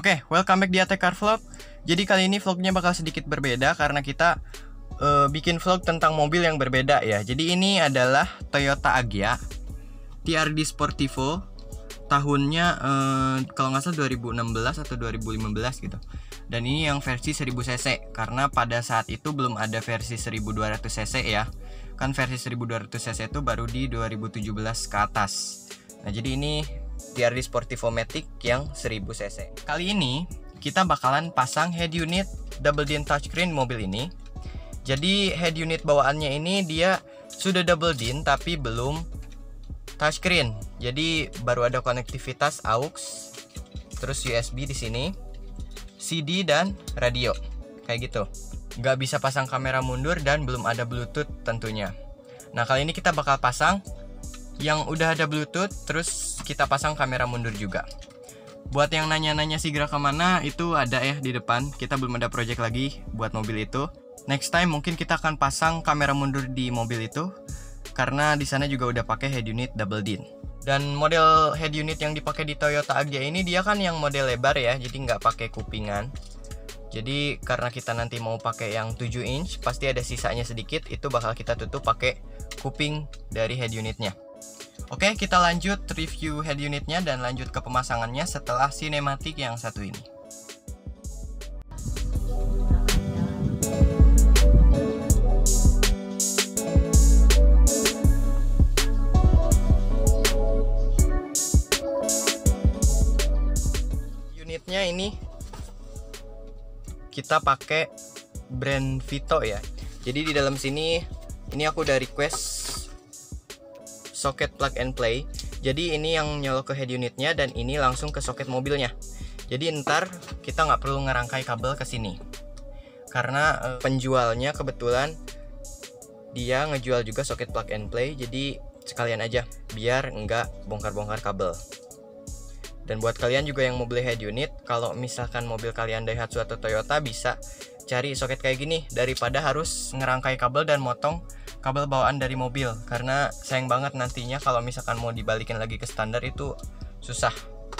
Oke, welcome back di Atekar Vlog. Jadi kali ini vlognya bakal sedikit berbeda karena kita uh, bikin vlog tentang mobil yang berbeda ya. Jadi ini adalah Toyota Agya TRD Sportivo tahunnya uh, kalau nggak salah 2016 atau 2015 gitu. Dan ini yang versi 1000 cc karena pada saat itu belum ada versi 1200 cc ya. Kan versi 1200 cc itu baru di 2017 ke atas. Nah, jadi ini TRD Sportivo Matic yang 1000 cc. Kali ini kita bakalan pasang head unit double din touchscreen mobil ini. Jadi head unit bawaannya ini dia sudah double din tapi belum touchscreen. Jadi baru ada konektivitas aux, terus USB di sini, CD dan radio. Kayak gitu. Nggak bisa pasang kamera mundur dan belum ada Bluetooth tentunya. Nah kali ini kita bakal pasang yang udah ada Bluetooth, terus kita pasang kamera mundur juga. Buat yang nanya-nanya Sigra ke mana, itu ada ya di depan. Kita belum ada project lagi buat mobil itu. Next time mungkin kita akan pasang kamera mundur di mobil itu karena di sana juga udah pakai head unit double din. Dan model head unit yang dipakai di Toyota Agya ini dia kan yang model lebar ya, jadi nggak pakai kupingan. Jadi karena kita nanti mau pakai yang 7 inch, pasti ada sisanya sedikit, itu bakal kita tutup pakai kuping dari head unitnya. Oke, kita lanjut review head unitnya dan lanjut ke pemasangannya setelah sinematik yang satu ini. Unitnya ini kita pakai brand Vito ya. Jadi di dalam sini ini aku udah request soket plug and play. Jadi ini yang nyolok ke head unitnya dan ini langsung ke soket mobilnya. Jadi ntar kita nggak perlu ngerangkai kabel ke sini. Karena e, penjualnya kebetulan dia ngejual juga soket plug and play jadi sekalian aja biar nggak bongkar-bongkar kabel. Dan buat kalian juga yang mau beli head unit kalau misalkan mobil kalian Daihatsu atau Toyota bisa cari soket kayak gini daripada harus ngerangkai kabel dan motong kabel bawaan dari mobil karena sayang banget nantinya kalau misalkan mau dibalikin lagi ke standar itu susah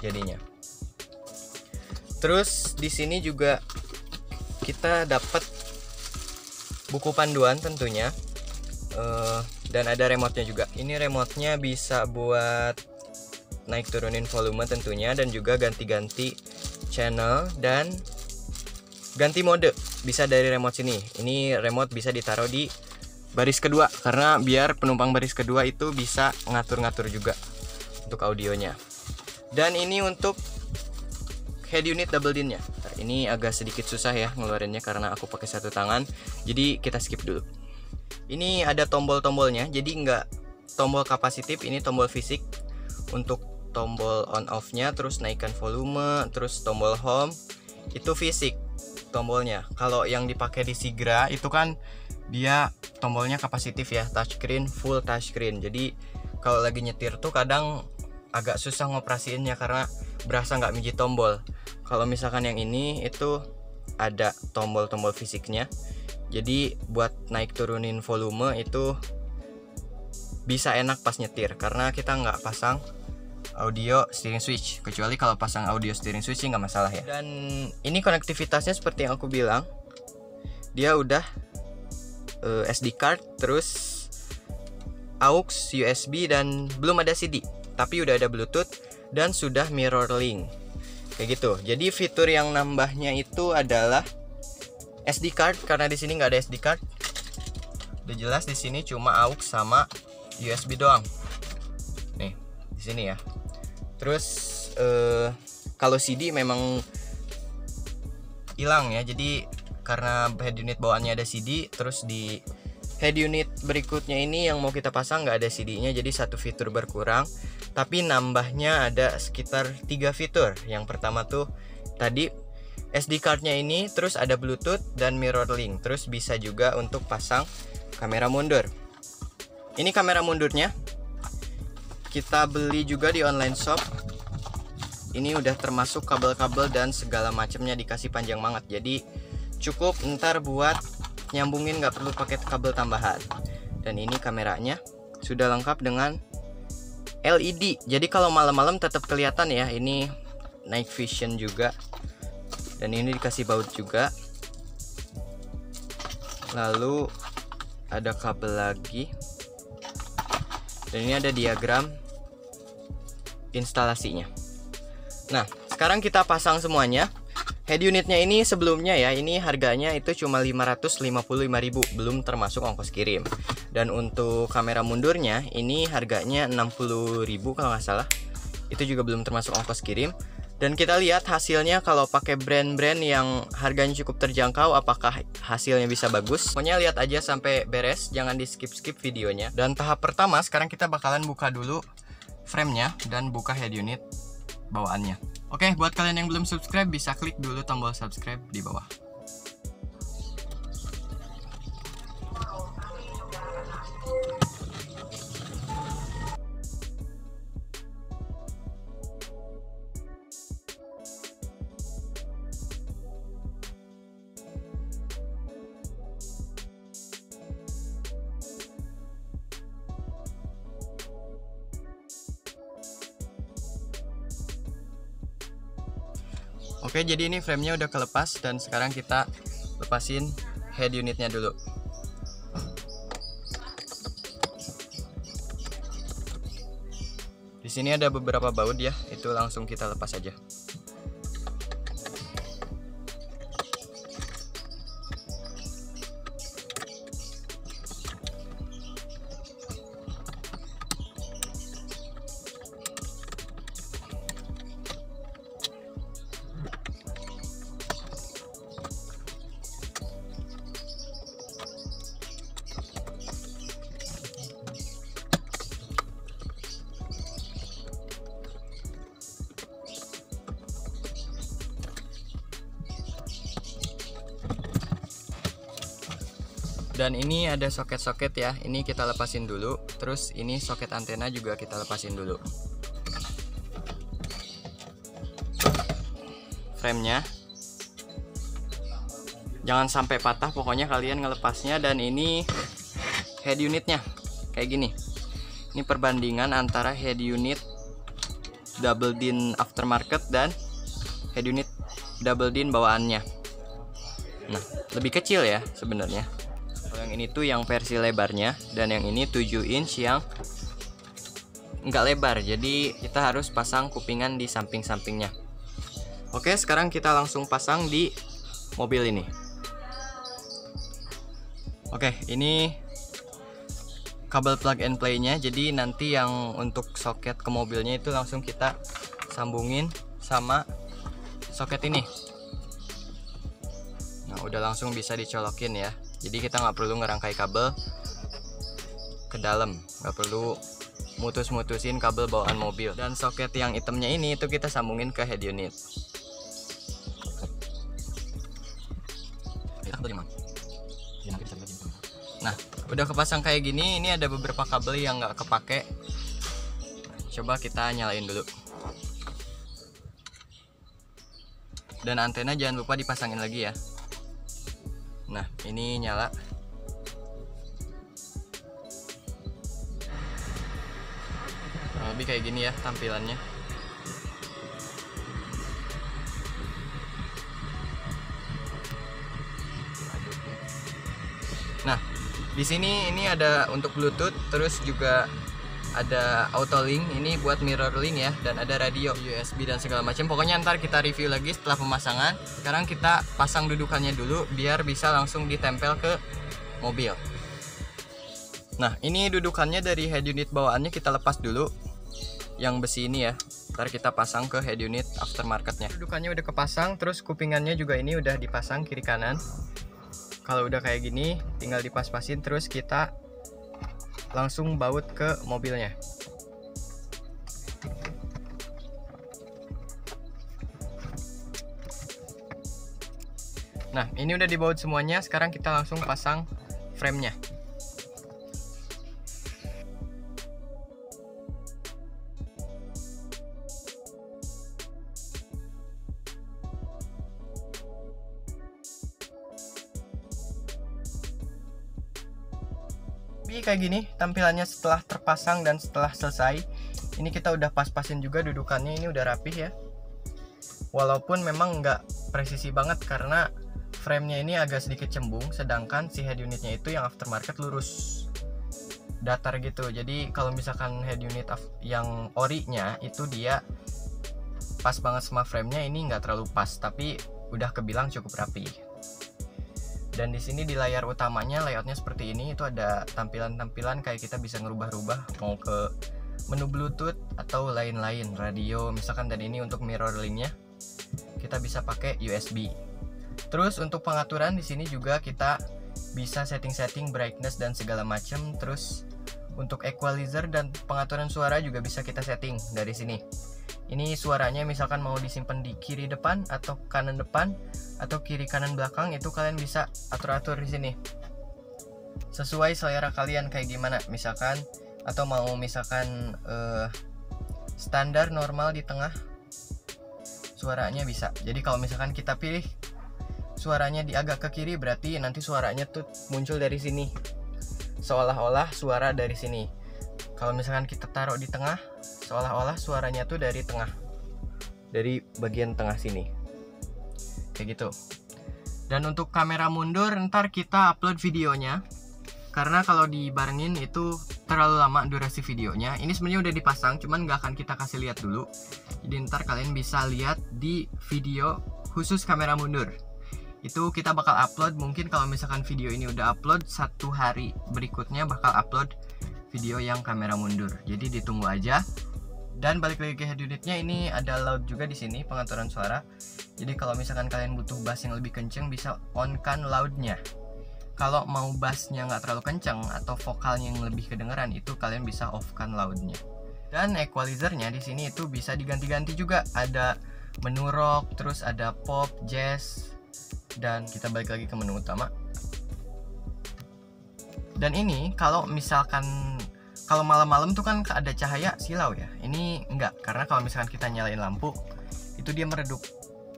jadinya. Terus di sini juga kita dapat buku panduan tentunya uh, dan ada remote-nya juga. Ini remote-nya bisa buat naik turunin volume tentunya dan juga ganti-ganti channel dan ganti mode bisa dari remote sini. Ini remote bisa ditaruh di baris kedua karena biar penumpang baris kedua itu bisa ngatur-ngatur juga untuk audionya. Dan ini untuk head unit double dinnya. Ini agak sedikit susah ya ngeluarinnya karena aku pakai satu tangan jadi kita skip dulu. Ini ada tombol-tombolnya jadi nggak tombol kapasitif ini tombol fisik untuk tombol on off nya terus naikkan volume terus tombol home itu fisik tombolnya. Kalau yang dipakai di Sigra itu kan dia tombolnya kapasitif ya touchscreen full touchscreen jadi kalau lagi nyetir tuh kadang agak susah ngoperasiinnya karena berasa nggak mijit tombol. Kalau misalkan yang ini itu ada tombol-tombol fisiknya. Jadi buat naik turunin volume itu bisa enak pas nyetir karena kita nggak pasang audio steering switch. Kecuali kalau pasang audio steering switch nggak masalah ya. Dan ini konektivitasnya seperti yang aku bilang dia udah uh, eh, SD card terus aux USB dan belum ada CD tapi udah ada Bluetooth dan sudah mirror link. Kayak gitu. Jadi fitur yang nambahnya itu adalah SD card karena di sini nggak ada SD card. Udah jelas di sini cuma aux sama USB doang. Nih di sini ya. Terus uh, kalau CD memang hilang ya. Jadi karena head unit bawaannya ada CD terus di head unit berikutnya ini yang mau kita pasang nggak ada CD-nya jadi satu fitur berkurang. Tapi nambahnya ada sekitar tiga fitur. Yang pertama tuh tadi SD cardnya ini terus ada Bluetooth dan mirror link. Terus bisa juga untuk pasang kamera mundur. Ini kamera mundurnya. Kita beli juga di online shop. Ini udah termasuk kabel-kabel dan segala macamnya dikasih panjang banget. Jadi cukup ntar buat nyambungin nggak perlu pakai kabel tambahan. Dan ini kameranya sudah lengkap dengan LED jadi kalau malam-malam tetap kelihatan ya ini night vision juga. Dan ini dikasih baut juga. Lalu ada kabel lagi. Dan ini ada diagram instalasinya. Nah sekarang kita pasang semuanya head unitnya ini sebelumnya ya ini harganya itu cuma 555.000 belum termasuk ongkos kirim. Dan untuk kamera mundurnya ini harganya 60.000 kalau nggak salah. Itu juga belum termasuk ongkos kirim. Dan kita lihat hasilnya kalau pakai brand-brand yang harganya cukup terjangkau apakah hasilnya bisa bagus? Pokoknya lihat aja sampai beres jangan di skip-skip videonya. Dan tahap pertama sekarang kita bakalan buka dulu framenya dan buka head unit bawaannya oke buat kalian yang belum subscribe bisa klik dulu tombol subscribe di bawah Oke jadi ini framenya udah kelepas dan sekarang kita lepasin head unitnya dulu. Di sini ada beberapa baut ya itu langsung kita lepas aja dan ini ada soket-soket ya. Ini kita lepasin dulu. Terus ini soket antena juga kita lepasin dulu. Framenya. Jangan sampai patah pokoknya kalian ngelepasnya. Dan ini head unitnya. Kayak gini. Ini perbandingan antara head unit double din aftermarket dan head unit double din bawaannya. Nah lebih kecil ya sebenarnya yang ini tuh yang versi lebarnya dan yang ini 7 inch yang nggak lebar. Jadi kita harus pasang kupingan di samping-sampingnya. Oke sekarang kita langsung pasang di mobil ini. Oke ini kabel plug and play nya jadi nanti yang untuk soket ke mobilnya itu langsung kita sambungin sama soket ini. Nah udah langsung bisa dicolokin ya jadi kita nggak perlu ngerangkai kabel ke dalam. Nggak perlu mutus-mutusin kabel bawaan mobil. Dan soket yang hitamnya ini itu kita sambungin ke head unit. Nah udah kepasang kayak gini ini ada beberapa kabel yang nggak kepake. Coba kita nyalain dulu. Dan antena jangan lupa dipasangin lagi ya nah ini nyala. Kurang lebih kayak gini ya tampilannya. Nah di sini ini ada untuk bluetooth terus juga ada auto link ini buat mirror link ya dan ada radio USB dan segala macam. Pokoknya ntar kita review lagi setelah pemasangan. Sekarang kita pasang dudukannya dulu biar bisa langsung ditempel ke mobil. Nah ini dudukannya dari head unit bawaannya kita lepas dulu yang besi ini ya. Ntar kita pasang ke head unit aftermarketnya. Dudukannya udah kepasang terus kupingannya juga ini udah dipasang kiri kanan. Kalau udah kayak gini tinggal dipas-pasin terus kita langsung baut ke mobilnya. Nah ini udah dibaut semuanya sekarang kita langsung pasang framenya kayak gini tampilannya setelah terpasang dan setelah selesai. Ini kita udah pas-pasin juga dudukannya ini udah rapih ya. Walaupun memang nggak presisi banget karena framenya ini agak sedikit cembung sedangkan si head unitnya itu yang aftermarket lurus datar gitu jadi kalau misalkan head unit yang orinya itu dia pas banget sama framenya ini nggak terlalu pas tapi udah kebilang cukup rapi dan di sini di layar utamanya layoutnya seperti ini itu ada tampilan-tampilan kayak kita bisa ngerubah-rubah mau ke menu bluetooth atau lain-lain radio misalkan dan ini untuk mirror linknya kita bisa pakai USB terus untuk pengaturan di sini juga kita bisa setting-setting brightness dan segala macam terus untuk equalizer dan pengaturan suara juga bisa kita setting dari sini. Ini suaranya misalkan mau disimpan di kiri depan atau kanan depan atau kiri kanan belakang itu kalian bisa atur-atur di sini. Sesuai selera kalian kayak gimana misalkan atau mau misalkan uh, standar normal di tengah suaranya bisa. Jadi kalau misalkan kita pilih suaranya di agak ke kiri berarti nanti suaranya tuh muncul dari sini seolah-olah suara dari sini kalau misalkan kita taruh di tengah seolah-olah suaranya tuh dari tengah dari bagian tengah sini. Kayak gitu. Dan untuk kamera mundur ntar kita upload videonya. Karena kalau dibarengin itu terlalu lama durasi videonya. Ini sebenarnya udah dipasang cuman nggak akan kita kasih lihat dulu. Jadi ntar kalian bisa lihat di video khusus kamera mundur. Itu kita bakal upload mungkin kalau misalkan video ini udah upload satu hari berikutnya bakal upload video yang kamera mundur. Jadi ditunggu aja dan balik lagi ke head unitnya ini ada loud juga di sini pengaturan suara. Jadi kalau misalkan kalian butuh bass yang lebih kenceng bisa on kan loudnya. Kalau mau bassnya nggak terlalu kenceng atau vokalnya yang lebih kedengeran itu kalian bisa off kan loudnya. Dan equalizernya di sini itu bisa diganti-ganti juga. Ada menu rock terus ada pop jazz dan kita balik lagi ke menu utama. Dan ini kalau misalkan kalau malam-malam tuh kan ada cahaya silau ya. Ini enggak karena kalau misalkan kita nyalain lampu itu dia meredup.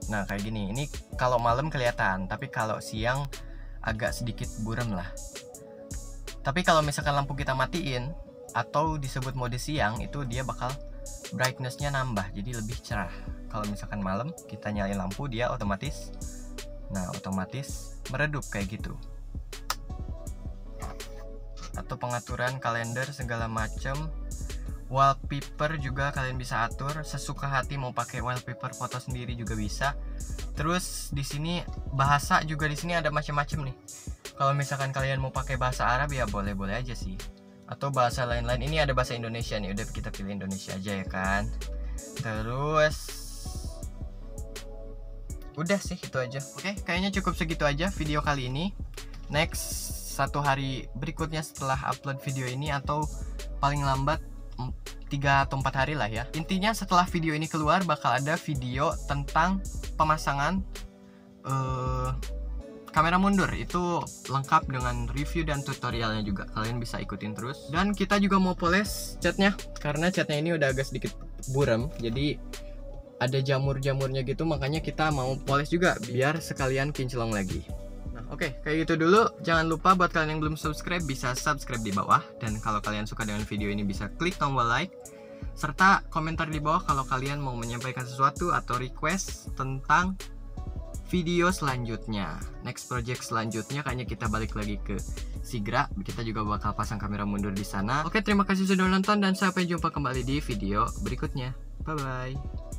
Nah kayak gini ini kalau malam kelihatan tapi kalau siang agak sedikit buram lah. Tapi kalau misalkan lampu kita matiin atau disebut mode siang itu dia bakal brightnessnya nambah jadi lebih cerah. Kalau misalkan malam kita nyalain lampu dia otomatis Nah, otomatis meredup kayak gitu. Atau pengaturan kalender segala macam. Wallpaper juga kalian bisa atur sesuka hati mau pakai wallpaper foto sendiri juga bisa. Terus di sini bahasa juga di sini ada macam-macam nih. Kalau misalkan kalian mau pakai bahasa Arab ya boleh-boleh aja sih. Atau bahasa lain-lain. Ini ada bahasa Indonesia nih. Udah kita pilih Indonesia aja ya kan. Terus udah sih itu aja oke kayaknya cukup segitu aja video kali ini next satu hari berikutnya setelah upload video ini atau paling lambat tiga atau empat hari lah ya. Intinya setelah video ini keluar bakal ada video tentang pemasangan uh, kamera mundur. Itu lengkap dengan review dan tutorialnya juga. Kalian bisa ikutin terus. Dan kita juga mau poles catnya karena catnya ini udah agak sedikit buram jadi ada jamur-jamurnya gitu makanya kita mau poles juga biar sekalian kinclong lagi oke okay, kayak gitu dulu. Jangan lupa buat kalian yang belum subscribe bisa subscribe di bawah. Dan kalau kalian suka dengan video ini bisa klik tombol like serta komentar di bawah kalau kalian mau menyampaikan sesuatu atau request tentang video selanjutnya. Next project selanjutnya kayaknya kita balik lagi ke Sigra. Kita juga bakal pasang kamera mundur di sana. Oke terima kasih sudah nonton dan sampai jumpa kembali di video berikutnya. Bye bye